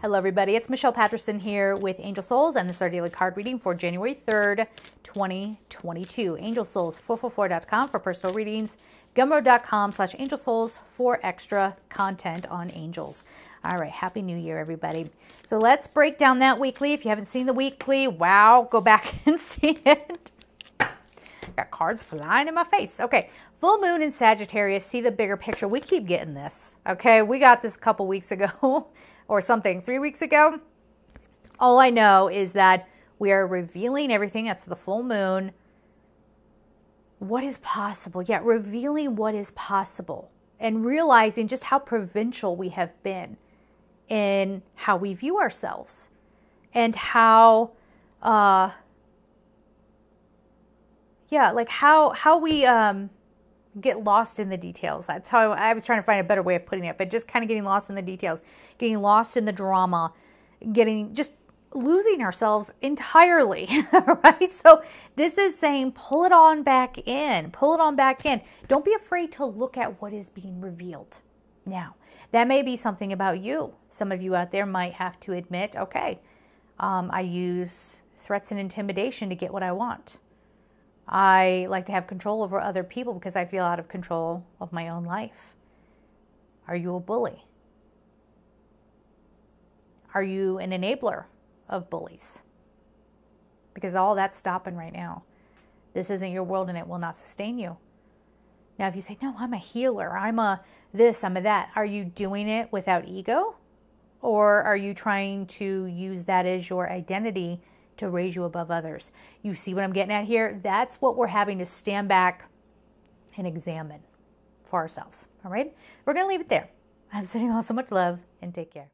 Hello, everybody. It's Michelle Patterson here with Angel Souls, and this is our daily card reading for January 3rd, 2022. AngelSouls444.com for personal readings, gumroad.com slash angel souls for extra content on angels. All right, Happy New Year, everybody. So let's break down that weekly. If you haven't seen the weekly, wow, go back and see it. Got cards flying in my face. Okay, full moon in Sagittarius. See the bigger picture. We keep getting this. Okay, we got this a couple weeks ago. or something three weeks ago. All I know is that we are revealing everything. That's the full moon. What is possible? Yeah, revealing what is possible and realizing just how provincial we have been in how we view ourselves and how, uh, yeah, like how how we um, get lost in the details. That's how I, I was trying to find a better way of putting it, but just kind of getting lost in the details, getting lost in the drama, getting just losing ourselves entirely, right? So this is saying pull it on back in, pull it on back in. Don't be afraid to look at what is being revealed. Now, that may be something about you. Some of you out there might have to admit, okay, um, I use threats and intimidation to get what I want. I like to have control over other people because I feel out of control of my own life. Are you a bully? Are you an enabler of bullies? Because all that's stopping right now. This isn't your world and it will not sustain you. Now, if you say, no, I'm a healer, I'm a this, I'm a that, are you doing it without ego? Or are you trying to use that as your identity to raise you above others. You see what I'm getting at here? That's what we're having to stand back and examine for ourselves. All right? We're going to leave it there. I'm sending you all so much love and take care.